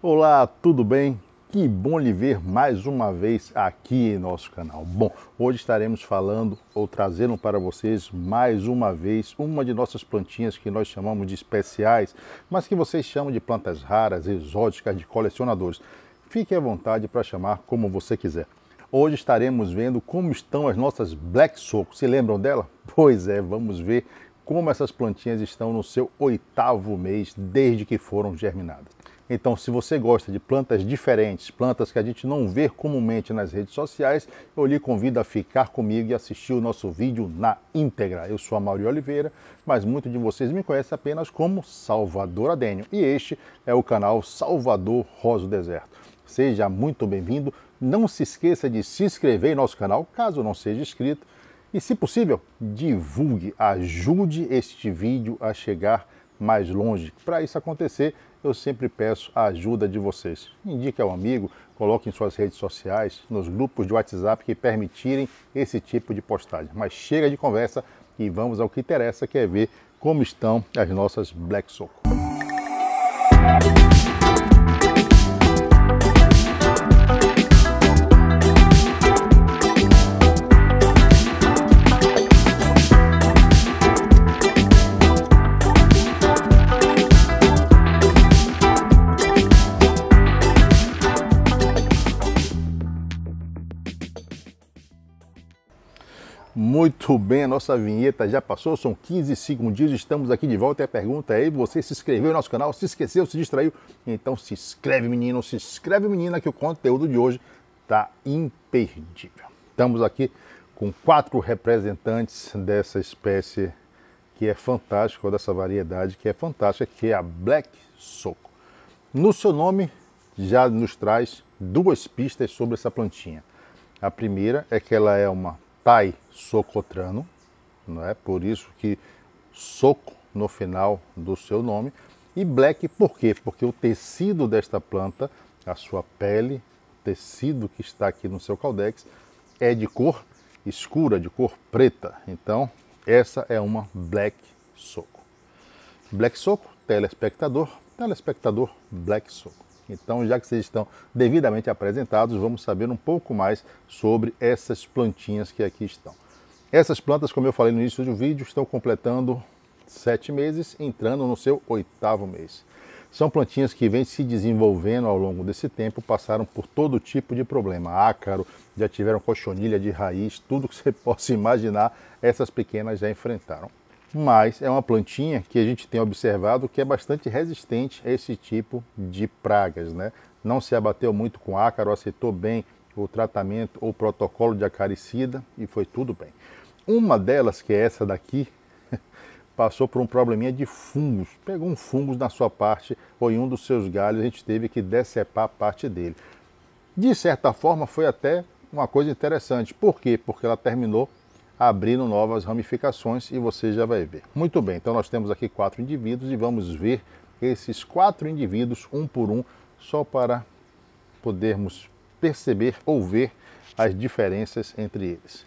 Olá, tudo bem? Que bom lhe ver mais uma vez aqui em nosso canal. Bom, hoje estaremos falando ou trazendo para vocês mais uma vez uma de nossas plantinhas que nós chamamos de especiais, mas que vocês chamam de plantas raras, exóticas, de colecionadores. Fique à vontade para chamar como você quiser. Hoje estaremos vendo como estão as nossas Black Soco. Se lembram dela? Pois é, vamos ver como essas plantinhas estão no seu oitavo mês desde que foram germinadas. Então, se você gosta de plantas diferentes, plantas que a gente não vê comumente nas redes sociais, eu lhe convido a ficar comigo e assistir o nosso vídeo na íntegra. Eu sou a Mauri Oliveira, mas muitos de vocês me conhecem apenas como Salvador Adênio. E este é o canal Salvador Rosa do Deserto. Seja muito bem-vindo. Não se esqueça de se inscrever em nosso canal, caso não seja inscrito. E, se possível, divulgue, ajude este vídeo a chegar mais longe. Para isso acontecer, eu sempre peço a ajuda de vocês. Indique ao amigo, coloque em suas redes sociais, nos grupos de WhatsApp que permitirem esse tipo de postagem. Mas chega de conversa e vamos ao que interessa, que é ver como estão as nossas Black Soco. Muito bem, a nossa vinheta já passou, são 15 segundinhos, estamos aqui de volta e a pergunta é, você se inscreveu no nosso canal, se esqueceu, se distraiu? Então se inscreve menino, se inscreve menina que o conteúdo de hoje está imperdível. Estamos aqui com quatro representantes dessa espécie que é fantástica, ou dessa variedade que é fantástica, que é a Black Soco. No seu nome já nos traz duas pistas sobre essa plantinha. A primeira é que ela é uma Tai Socotrano, não é? Por isso que Soco no final do seu nome. E Black por quê? Porque o tecido desta planta, a sua pele, o tecido que está aqui no seu caldex, é de cor escura, de cor preta. Então, essa é uma Black Soco. Black Soco, telespectador, telespectador Black Soco. Então, já que vocês estão devidamente apresentados, vamos saber um pouco mais sobre essas plantinhas que aqui estão. Essas plantas, como eu falei no início do vídeo, estão completando sete meses, entrando no seu oitavo mês. São plantinhas que vêm se desenvolvendo ao longo desse tempo, passaram por todo tipo de problema, ácaro, já tiveram cochonilha de raiz, tudo que você possa imaginar, essas pequenas já enfrentaram mas é uma plantinha que a gente tem observado que é bastante resistente a esse tipo de pragas. Né? Não se abateu muito com ácaro, aceitou bem o tratamento ou protocolo de acaricida e foi tudo bem. Uma delas, que é essa daqui, passou por um probleminha de fungos. Pegou um fungo na sua parte ou em um dos seus galhos, a gente teve que decepar parte dele. De certa forma, foi até uma coisa interessante. Por quê? Porque ela terminou abrindo novas ramificações e você já vai ver. Muito bem, então nós temos aqui quatro indivíduos e vamos ver esses quatro indivíduos um por um, só para podermos perceber ou ver as diferenças entre eles.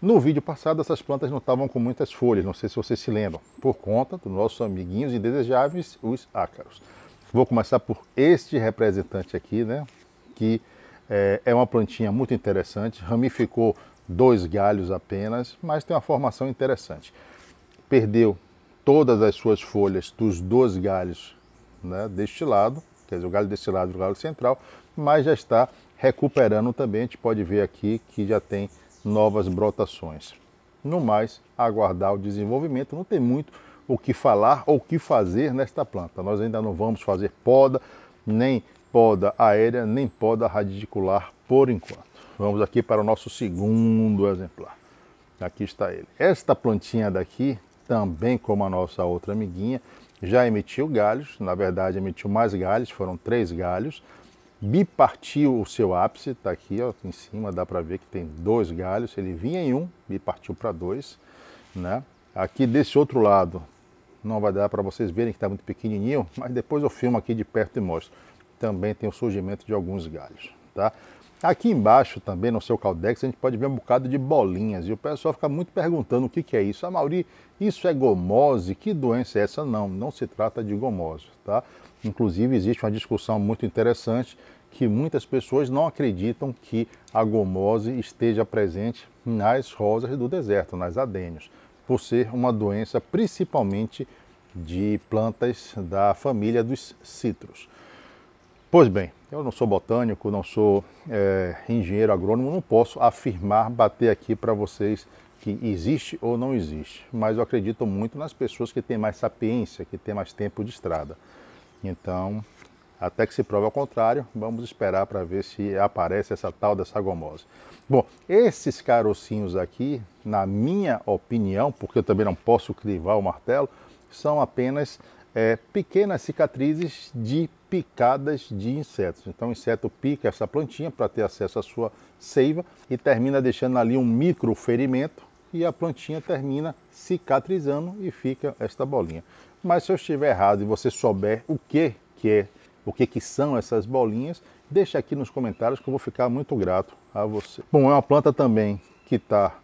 No vídeo passado, essas plantas não estavam com muitas folhas, não sei se vocês se lembram, por conta dos nossos amiguinhos indesejáveis, os ácaros. Vou começar por este representante aqui, né, que é, é uma plantinha muito interessante, ramificou dois galhos apenas, mas tem uma formação interessante. Perdeu todas as suas folhas dos dois galhos né, deste lado, quer dizer, o galho deste lado e o galho central, mas já está recuperando também. A gente pode ver aqui que já tem novas brotações. No mais, aguardar o desenvolvimento. Não tem muito o que falar ou o que fazer nesta planta. Nós ainda não vamos fazer poda, nem poda aérea, nem poda radicular por enquanto. Vamos aqui para o nosso segundo exemplar. Aqui está ele. Esta plantinha daqui, também como a nossa outra amiguinha, já emitiu galhos, na verdade emitiu mais galhos, foram três galhos. Bipartiu o seu ápice, está aqui ó, em cima, dá para ver que tem dois galhos. Ele vinha em um, bipartiu para dois. Né? Aqui desse outro lado, não vai dar para vocês verem que está muito pequenininho, mas depois eu filmo aqui de perto e mostro. Também tem o surgimento de alguns galhos. Tá? Aqui embaixo também no seu caldex a gente pode ver um bocado de bolinhas e o pessoal fica muito perguntando o que, que é isso. Ah, Mauri, isso é gomose? Que doença é essa? Não, não se trata de gomose, tá? Inclusive, existe uma discussão muito interessante que muitas pessoas não acreditam que a gomose esteja presente nas rosas do deserto, nas adênios, por ser uma doença principalmente de plantas da família dos citros. Pois bem, eu não sou botânico, não sou é, engenheiro agrônomo, não posso afirmar, bater aqui para vocês que existe ou não existe, mas eu acredito muito nas pessoas que têm mais sapiência, que têm mais tempo de estrada. Então, até que se prove ao contrário, vamos esperar para ver se aparece essa tal dessa gomose. Bom, esses carocinhos aqui, na minha opinião, porque eu também não posso crivar o martelo, são apenas é, pequenas cicatrizes de picadas de insetos. Então o inseto pica essa plantinha para ter acesso à sua seiva e termina deixando ali um micro ferimento e a plantinha termina cicatrizando e fica esta bolinha. Mas se eu estiver errado e você souber o que, que é, o que, que são essas bolinhas, deixa aqui nos comentários que eu vou ficar muito grato a você. Bom, é uma planta também que está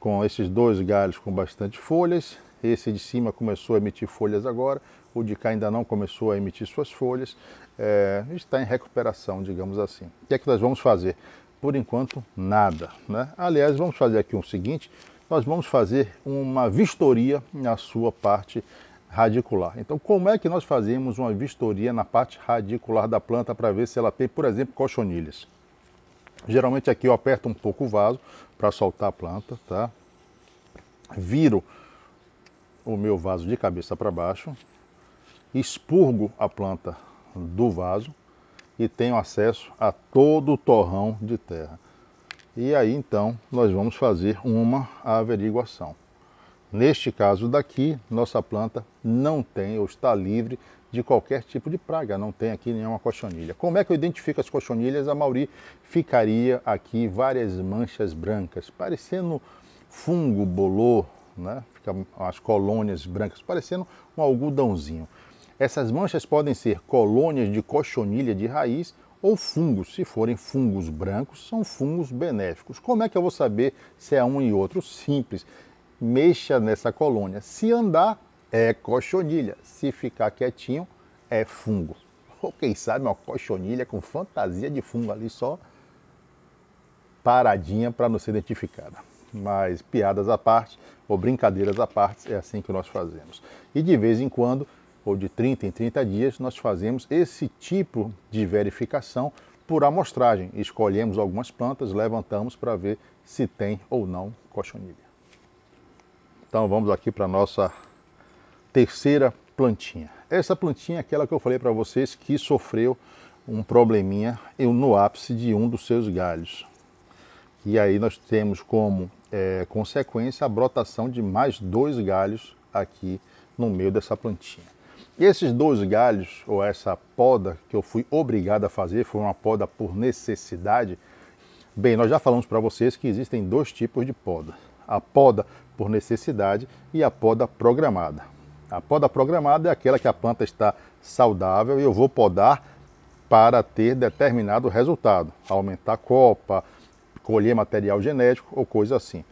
com esses dois galhos com bastante folhas. Esse de cima começou a emitir folhas agora, o de cá ainda não começou a emitir suas folhas. É, está em recuperação, digamos assim. O que é que nós vamos fazer? Por enquanto, nada. Né? Aliás, vamos fazer aqui o um seguinte: nós vamos fazer uma vistoria na sua parte radicular. Então, como é que nós fazemos uma vistoria na parte radicular da planta para ver se ela tem, por exemplo, cochonilhas? Geralmente aqui eu aperto um pouco o vaso para soltar a planta, tá? Viro o meu vaso de cabeça para baixo, expurgo a planta do vaso e tenho acesso a todo o torrão de terra. E aí então nós vamos fazer uma averiguação. Neste caso daqui, nossa planta não tem ou está livre de qualquer tipo de praga, não tem aqui nenhuma cochonilha. Como é que eu identifico as cochonilhas? A Mauri ficaria aqui várias manchas brancas, parecendo fungo bolor, né? As colônias brancas, parecendo um algodãozinho. Essas manchas podem ser colônias de cochonilha de raiz ou fungos. Se forem fungos brancos, são fungos benéficos. Como é que eu vou saber se é um e outro? Simples mexa nessa colônia. Se andar, é cochonilha. Se ficar quietinho, é fungo. Ou quem sabe uma cochonilha com fantasia de fungo ali só paradinha para não ser identificada. Mas piadas à parte, ou brincadeiras à parte, é assim que nós fazemos. E de vez em quando, ou de 30 em 30 dias, nós fazemos esse tipo de verificação por amostragem. Escolhemos algumas plantas, levantamos para ver se tem ou não cochonilha. Então vamos aqui para a nossa terceira plantinha. Essa plantinha é aquela que eu falei para vocês que sofreu um probleminha no ápice de um dos seus galhos. E aí nós temos como é, consequência a brotação de mais dois galhos aqui no meio dessa plantinha. E esses dois galhos, ou essa poda que eu fui obrigado a fazer, foi uma poda por necessidade. Bem, nós já falamos para vocês que existem dois tipos de poda. A poda por necessidade e a poda programada. A poda programada é aquela que a planta está saudável e eu vou podar para ter determinado resultado, aumentar a copa, colher material genético ou coisa assim.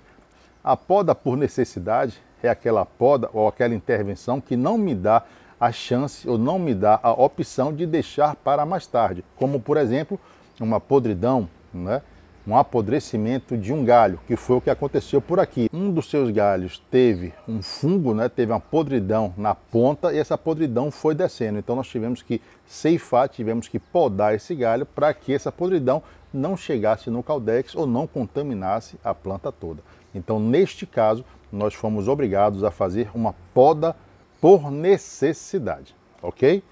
A poda por necessidade é aquela poda ou aquela intervenção que não me dá a chance ou não me dá a opção de deixar para mais tarde, como por exemplo uma podridão, né? um apodrecimento de um galho, que foi o que aconteceu por aqui. Um dos seus galhos teve um fungo, né, teve uma podridão na ponta e essa podridão foi descendo. Então nós tivemos que ceifar, tivemos que podar esse galho para que essa podridão não chegasse no caldex ou não contaminasse a planta toda. Então neste caso nós fomos obrigados a fazer uma poda por necessidade, ok?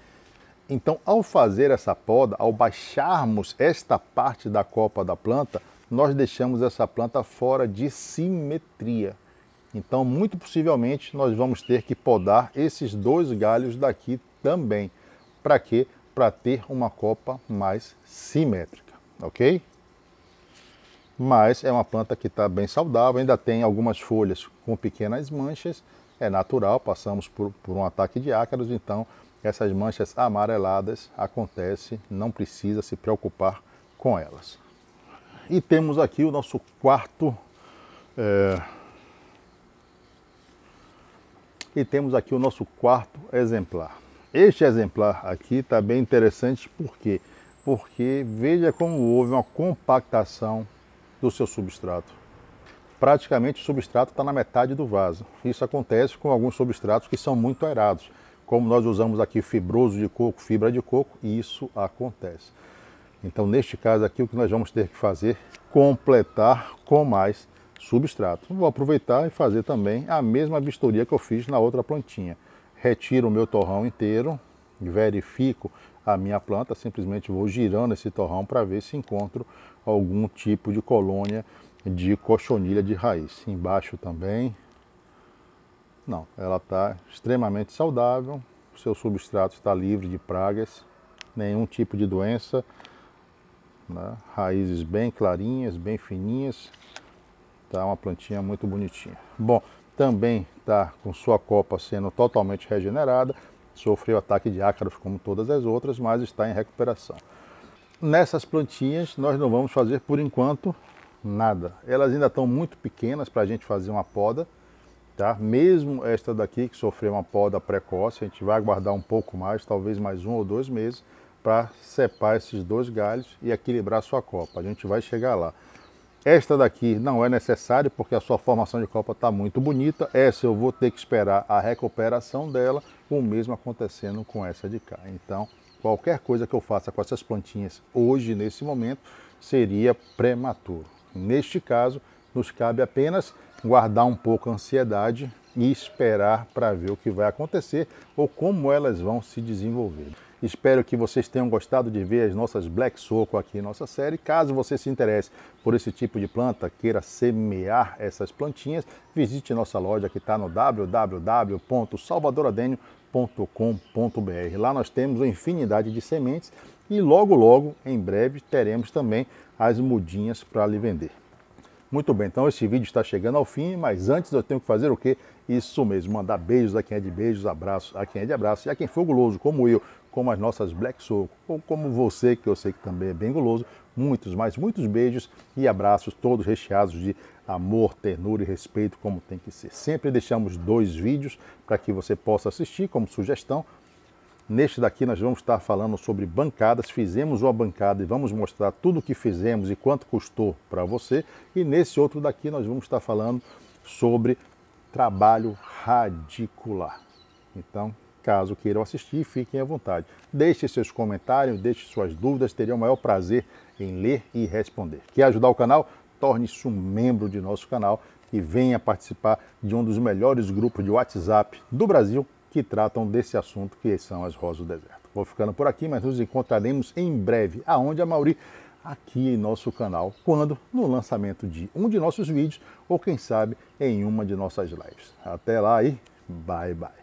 Então, ao fazer essa poda, ao baixarmos esta parte da copa da planta, nós deixamos essa planta fora de simetria. Então, muito possivelmente, nós vamos ter que podar esses dois galhos daqui também. Para quê? Para ter uma copa mais simétrica, ok? Mas é uma planta que está bem saudável, ainda tem algumas folhas com pequenas manchas, é natural, passamos por, por um ataque de ácaros, então essas manchas amareladas acontecem, não precisa se preocupar com elas. E temos aqui o nosso quarto é... e temos aqui o nosso quarto exemplar. Este exemplar aqui está bem interessante, por quê? Porque veja como houve uma compactação do seu substrato. Praticamente o substrato está na metade do vaso. Isso acontece com alguns substratos que são muito aerados. Como nós usamos aqui fibroso de coco, fibra de coco, isso acontece. Então, neste caso aqui, o que nós vamos ter que fazer? Completar com mais substrato. Vou aproveitar e fazer também a mesma vistoria que eu fiz na outra plantinha. Retiro o meu torrão inteiro, verifico a minha planta, simplesmente vou girando esse torrão para ver se encontro algum tipo de colônia de cochonilha de raiz. Embaixo também, não, ela está extremamente saudável, seu substrato está livre de pragas, nenhum tipo de doença, né? raízes bem clarinhas, bem fininhas, tá uma plantinha muito bonitinha. Bom, também está com sua copa sendo totalmente regenerada, sofreu ataque de ácaros como todas as outras, mas está em recuperação. Nessas plantinhas nós não vamos fazer por enquanto nada. Elas ainda estão muito pequenas para a gente fazer uma poda, tá? Mesmo esta daqui que sofreu uma poda precoce, a gente vai aguardar um pouco mais, talvez mais um ou dois meses, para separar esses dois galhos e equilibrar sua copa. A gente vai chegar lá. Esta daqui não é necessário porque a sua formação de copa está muito bonita. Essa eu vou ter que esperar a recuperação dela, o mesmo acontecendo com essa de cá. Então, qualquer coisa que eu faça com essas plantinhas hoje, nesse momento, seria prematuro. Neste caso, nos cabe apenas guardar um pouco a ansiedade e esperar para ver o que vai acontecer ou como elas vão se desenvolver. Espero que vocês tenham gostado de ver as nossas Black Soco aqui em nossa série. Caso você se interesse por esse tipo de planta, queira semear essas plantinhas, visite nossa loja que está no www.salvadoradenio.com.br. Lá nós temos uma infinidade de sementes e logo logo, em breve, teremos também as mudinhas para lhe vender. Muito bem, então esse vídeo está chegando ao fim, mas antes eu tenho que fazer o quê? Isso mesmo, mandar beijos a quem é de beijos, abraços a quem é de abraço e a quem for guloso, como eu, como as nossas Black Soul, ou como você, que eu sei que também é bem guloso, muitos, mais muitos beijos e abraços, todos recheados de amor, ternura e respeito, como tem que ser. Sempre deixamos dois vídeos para que você possa assistir como sugestão. Neste daqui nós vamos estar falando sobre bancadas, fizemos uma bancada e vamos mostrar tudo o que fizemos e quanto custou para você. E nesse outro daqui nós vamos estar falando sobre trabalho radicular. Então, Caso queiram assistir, fiquem à vontade. Deixe seus comentários, deixe suas dúvidas, teria o maior prazer em ler e responder. Quer ajudar o canal? Torne-se um membro de nosso canal e venha participar de um dos melhores grupos de WhatsApp do Brasil que tratam desse assunto que são as rosas do deserto. Vou ficando por aqui, mas nos encontraremos em breve, aonde a Mauri aqui em nosso canal, quando no lançamento de um de nossos vídeos ou quem sabe em uma de nossas lives. Até lá e bye bye.